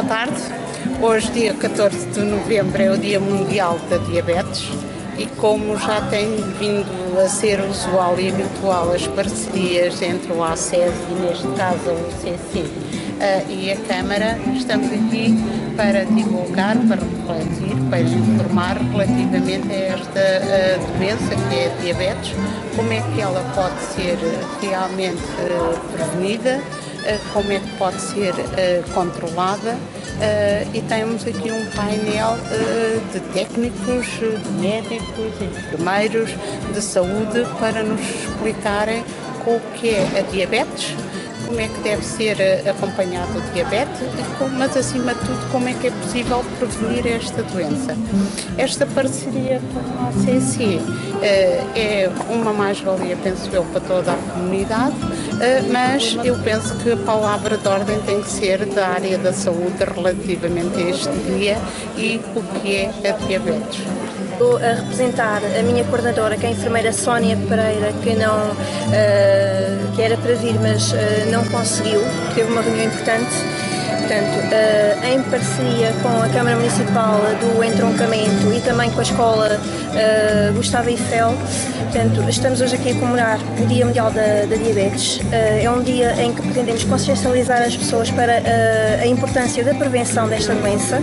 boa tarde. Hoje, dia 14 de novembro, é o Dia Mundial da Diabetes e como já tem vindo a ser usual e habitual as parcerias entre o ACES e, neste caso, o CC uh, e a Câmara, estamos aqui para divulgar, para refletir, para informar relativamente a esta uh, doença que é a diabetes, como é que ela pode ser realmente uh, prevenida, como é que pode ser controlada e temos aqui um painel de técnicos, de médicos, enfermeiros de saúde para nos explicarem o que é a diabetes, como é que deve ser eh, acompanhado o diabetes, mas acima de tudo como é que é possível prevenir esta doença. Esta parceria com a ACC eh, é uma mais-valia, penso eu, para toda a comunidade, eh, mas eu penso que a palavra de ordem tem que ser da área da saúde relativamente a este dia e o que é a diabetes. Estou a representar a minha coordenadora, que é a enfermeira Sónia Pereira, que não uh, que era para vir, mas uh, não conseguiu, teve uma reunião importante. Portanto, uh, em parceria com a Câmara Municipal do Entroncamento e também com a Escola Gustavo Eiffel, portanto, estamos hoje aqui a comemorar o Dia Mundial da, da Diabetes. é um dia em que pretendemos consciencializar as pessoas para a importância da prevenção desta doença.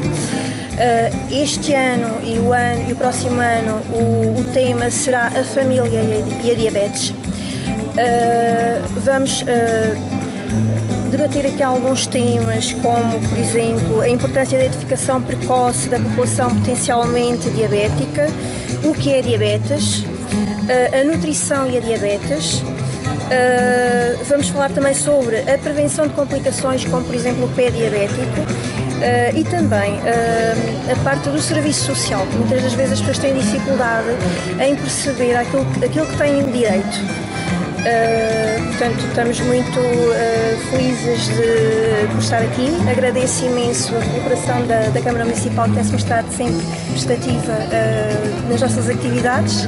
Este ano e o, ano, e o próximo ano o, o tema será a família e a, e a diabetes. Vamos debater aqui alguns temas, como, por exemplo, a importância da identificação precoce da população potencialmente diabética, o que é diabetes, a nutrição e a diabetes. vamos falar também sobre a prevenção de complicações, como, por exemplo, o pé diabético Uh, e também uh, a parte do serviço social, que muitas das vezes as pessoas têm dificuldade em perceber aquilo, aquilo que têm direito. Uh, portanto, estamos muito felizes de, por estar aqui. Agradeço imenso a cooperação da, da Câmara Municipal, que tem-se mostrado sempre prestativa nas nossas atividades.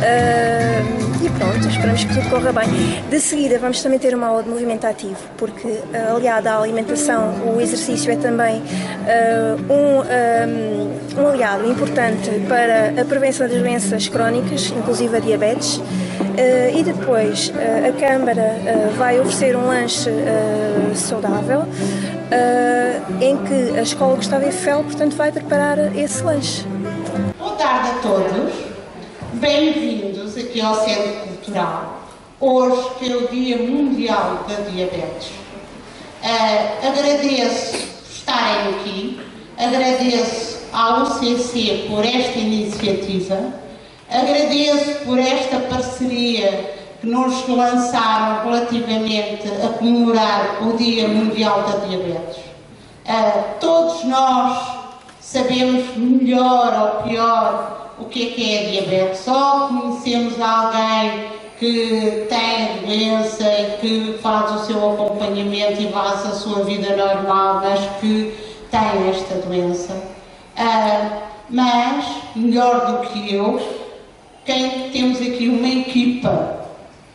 Uh, e pronto, esperamos que tudo corra bem. De seguida vamos também ter uma aula de movimento ativo, porque uh, aliado à alimentação, o exercício é também uh, um, um aliado importante para a prevenção das doenças crónicas, inclusive a diabetes. Uh, e depois a Câmara vai oferecer um lanche saudável em que a Escola Gustavo Eiffel, portanto, vai preparar esse lanche. Boa tarde a todos. Bem-vindos aqui ao Centro Cultural, hoje que é o Dia Mundial da Diabetes. Uh, agradeço por estarem aqui, agradeço à UCC por esta iniciativa, agradeço por esta parceria que nos lançaram relativamente a comemorar o Dia Mundial da Diabetes. Uh, todos nós sabemos melhor ou pior o que é que é diabetes. Só conhecemos alguém que tem a doença e que faz o seu acompanhamento e faz a sua vida normal, mas que tem esta doença. Uh, mas, melhor do que eu, quem temos aqui uma equipa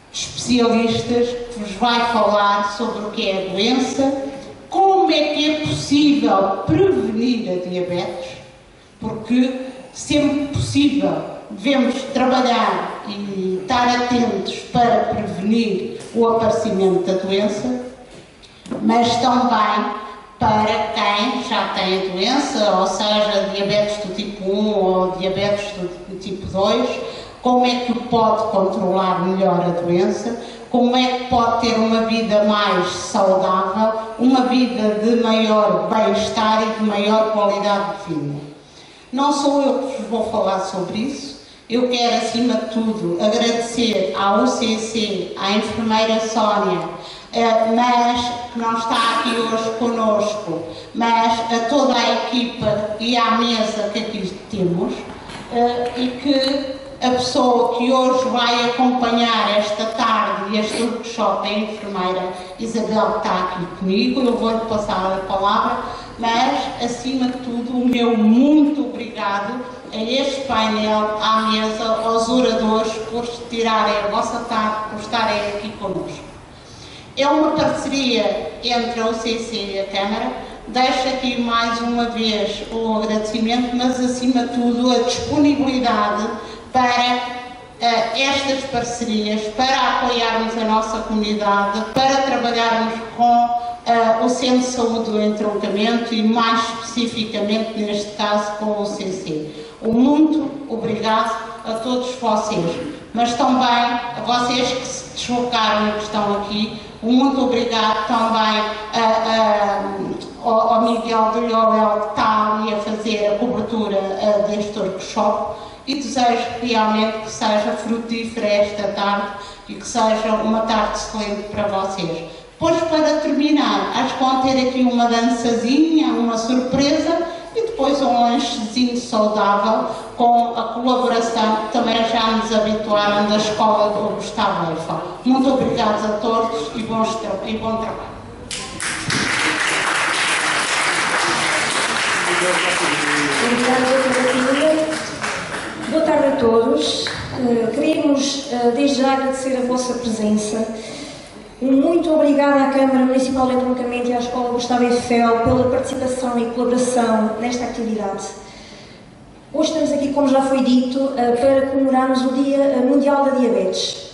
de especialistas que vos vai falar sobre o que é a doença, como é que é possível prevenir a diabetes, porque sempre possível, devemos trabalhar e estar atentos para prevenir o aparecimento da doença, mas também para quem já tem a doença, ou seja, diabetes do tipo 1 ou diabetes do tipo 2, como é que pode controlar melhor a doença, como é que pode ter uma vida mais saudável, uma vida de maior bem-estar e de maior qualidade de vida. Não sou eu que vos vou falar sobre isso. Eu quero, acima de tudo, agradecer à UCC, à enfermeira Sónia, eh, mas que não está aqui hoje conosco, mas a toda a equipa e à mesa que aqui temos, eh, e que a pessoa que hoje vai acompanhar esta tarde este workshop é a enfermeira Isabel está aqui comigo, eu vou-lhe passar a palavra mas, acima de tudo, o meu muito obrigado a este painel, à mesa, aos oradores, por tirarem a vossa tarde, por estarem aqui connosco. É uma parceria entre a UCC e a Câmara, deixo aqui mais uma vez o agradecimento, mas acima de tudo a disponibilidade para uh, estas parcerias, para apoiarmos a nossa comunidade, para trabalharmos com uh, o Centro de Saúde do Entroncamento e mais especificamente neste caso com o CC. Muito obrigado a todos vocês, mas também a vocês que se deslocaram e que estão aqui, muito obrigado também a, a, ao Miguel do Lioel que está ali a fazer a cobertura uh, deste workshop e desejo realmente que seja frutífera esta tarde e que seja uma tarde excelente para vocês. Depois, para terminar, acho que vão ter aqui uma dançazinha, uma surpresa e depois um lanchezinho saudável com a colaboração que também já nos habituaram da Escola do Gustavo Eiffel. Muito obrigada a todos e, bons, e bom trabalho. Obrigada, todos. Uh, queríamos uh, desde já agradecer a vossa presença. Muito obrigada à Câmara Municipal de Entroncamento e à Escola Gustavo Eiffel pela participação e colaboração nesta atividade. Hoje estamos aqui, como já foi dito, uh, para comemorarmos o Dia Mundial da Diabetes.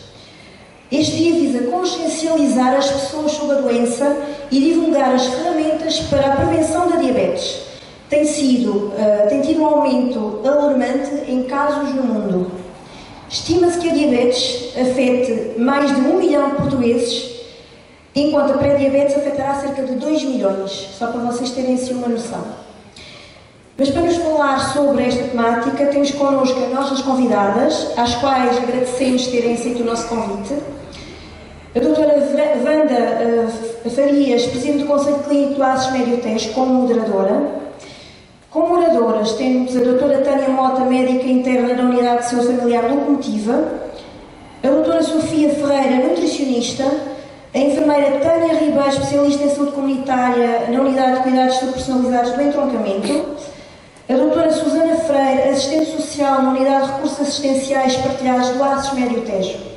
Este dia visa consciencializar as pessoas sobre a doença e divulgar as ferramentas para a prevenção da diabetes tem, sido, uh, tem tido um aumento alarmante em casos no mundo. Estima-se que a diabetes afete mais de um milhão de portugueses, enquanto a pré-diabetes afetará cerca de 2 milhões, só para vocês terem assim uma noção. Mas para nos falar sobre esta temática, temos connosco as nossas convidadas, às quais agradecemos terem aceito o nosso convite. A doutora Wanda uh, Farias, Presidente do Conselho Clínico do ASES Médio Tejo, como moderadora. Como oradoras temos a doutora Tânia Mota, médica interna da Unidade de Saúde Familiar Locomotiva, a doutora Sofia Ferreira, nutricionista, a enfermeira Tânia Ribeiro, especialista em saúde comunitária na Unidade de Cuidados Personalizados do Entroncamento, a doutora Susana Freire, assistente social na Unidade de Recursos Assistenciais Partilhados do ACES Médio Tejo.